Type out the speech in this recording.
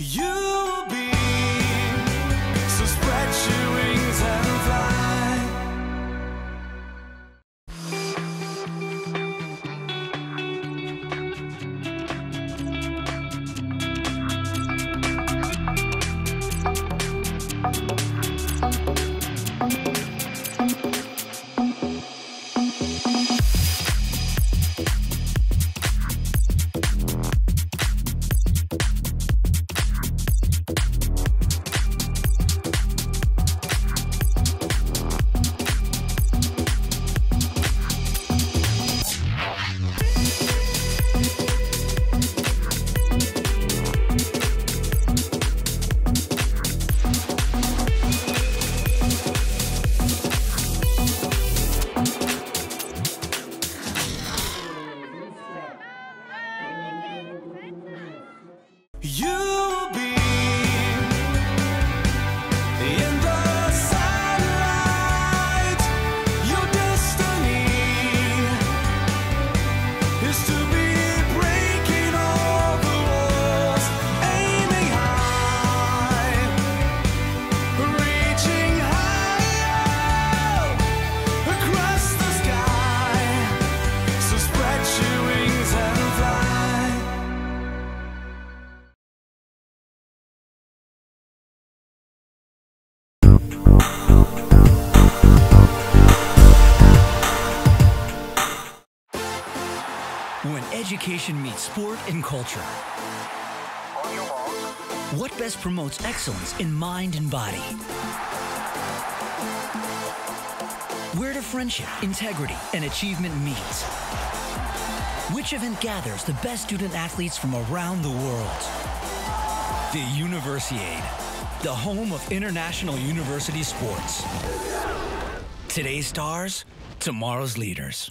You You education meets sport and culture. What best promotes excellence in mind and body? Where do friendship, integrity, and achievement meet? Which event gathers the best student athletes from around the world? The Universiade, the home of international university sports. Today's stars, tomorrow's leaders.